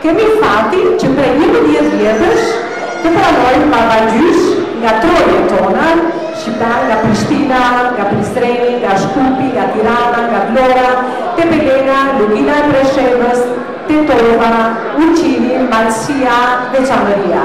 Kemi fatin që prej njëmbëdhjetë vjetësh të pranojmë babagjyshin nga trojet tona, shqiptarë nga Prishtina, nga Prizreni, nga Shkupi, nga Tirana, nga Vlora, Tepelena, Lugina e Preshevës, Tetova, Ulqini, Malësia dhe Çamëria.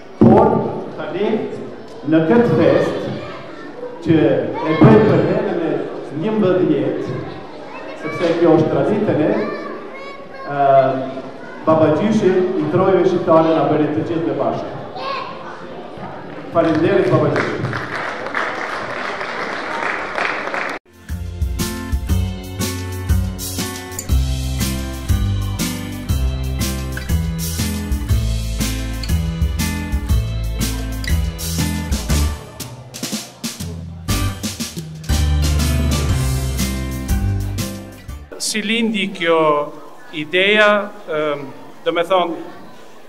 Por, tani, në këtë festë, që e bëjmë për herën e njëmbëdhjetë, sepse kjo është tradita jonë, Babagjyshi i trojëve shqiptare na bëri të gjithëve bashkë. Faleminderit, Babagjyshi. Si lindi kjo ideja, domethënë,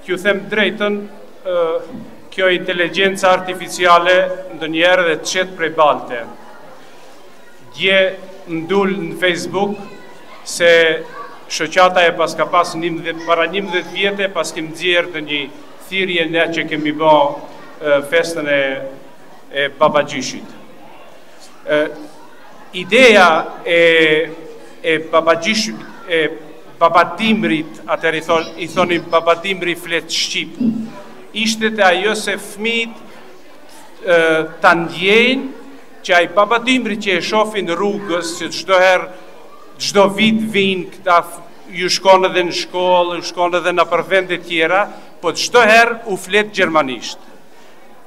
t'ju them drejtën, kjo inteligjenca artificiale ndonjëherë edhe të qet prej balte. Dje m'dul në Facebook se shoqata e paska pas njëmdhet, para njëmdhet vjetëve paskem nxjerr dhe një thirrje në që kemi ba festën e, e babagjyshit. E, ideja e, e babagjyshit, e babadimrit, atër i, thon, i thonim babadimri flet shqip, ishte të ajo se fmijt ta ndjejnë Që ai babadimri që e shofin rrugës që çdo herë çdo vit vjen këta ju shkon edhe në shkollë, ju shkon edhe nëpër vende tjera, po çdo herë u flet gjermanisht.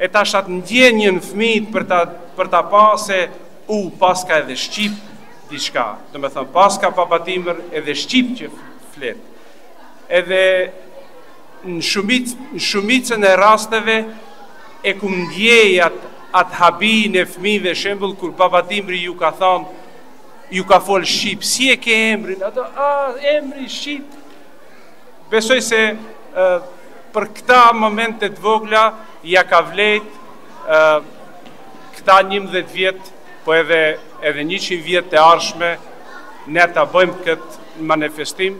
E tash atë ndjenjën fëmijët për ta për ta pa se u paska edhe shqip diçka. Domethon paska babadimër edhe shqip që flet. Edhe Në shumicën e rasteve e kam ndjej atë habinë e fëmijëve, shembull kur babadimri ju ka thënë ju ka fol shqip, si e ke emrin? Ato, a, emri shqip. Besoj se për këta momente të vogla ja ka vlejt këta 11 vjet, po edhe edhe 100 vjet të ardhshme ne ta bëjmë këtë manifestim.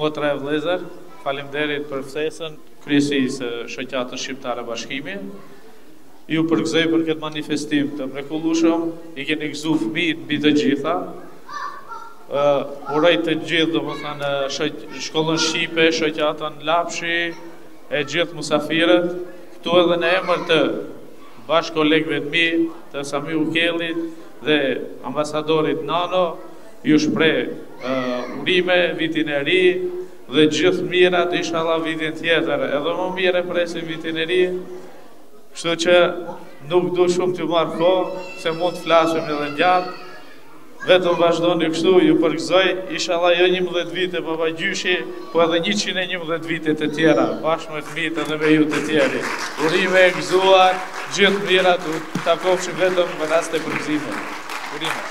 Motra e vëllezër, faleminderit për ftesën kryesisë së Shoqatës Shqiptare Bashkimi. Ju përgëzoj për këtë manifestim të mrekullueshëm. I keni gëzu fëmijët mbi të gjitha. Ë uh, uroj të gjithë, domethënë shkollën shqipe, shoqatën Lapshi e gjithë musafirët këtu edhe në emër të Bashkëkolegëve të mi, të Sami Ukellit dhe ambasadorit Nano, ju shpreh urime, vitin e ri dhe gjithë mirat, inshallah vitin tjetër edhe më mirë e presim vitin e ri. Kështu që nuk du shumë t'ju marr kohë, se mund të flasim edhe gjatë. Vetëm vazhdoni kështu, ju përgëzoj, ishalla jo njëmbëdhjetë vite babagjyshi, po edhe njëqind e njëmbëdhjetë vite të tjera, bashkë me fëmijët edhe me ju të tjerë. Urime e gëzuar, gjithë mirat, u takofshim vetëm në raste përgëzime. Urime.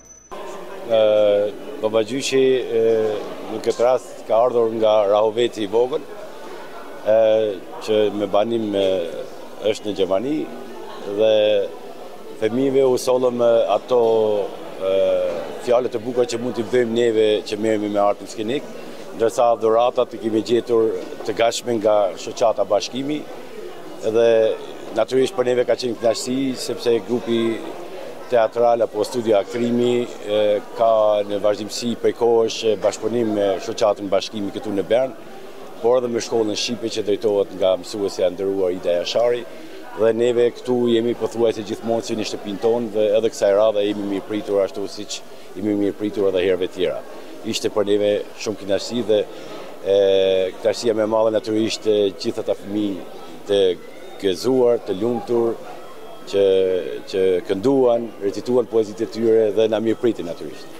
Babagjyshi në këtë rast ka ardhur nga Rahoveci i vogël, që me banim është në Gjermani dhe fëmijëve u sollëm ato fjalët e bukura që mund t'i bëjmë neve që merremi me artin skenik, ndërsa dhuratat i kemi gjetur të gatshme nga shoqata Bashkimi. Edhe natyrisht për neve ka qenë kënaqësi sepse grupi teatral apo studio aktrimi ka në vazhdimësi prej kohësh bashkëpunim me shoqatën Bashkimi këtu në Bern, por edhe me shkollën Shqipe që drejtohet nga mësuesja e nderuar Ida Jashari dhe neve këtu jemi pothuajse gjithmonë si në shtëpinë tonë dhe edhe kësaj radhe jemi mirëpritur ashtu siç jemi mirëpritur edhe herëve tjera. Ishte për neve shumë kënaqësi dhe kënaqësia më e madhe natyrisht gjithë ata fëmijë të gëzuar, të lumtur që që kënduan, recituan poezitë e tyre dhe na mirëpritin natyrisht.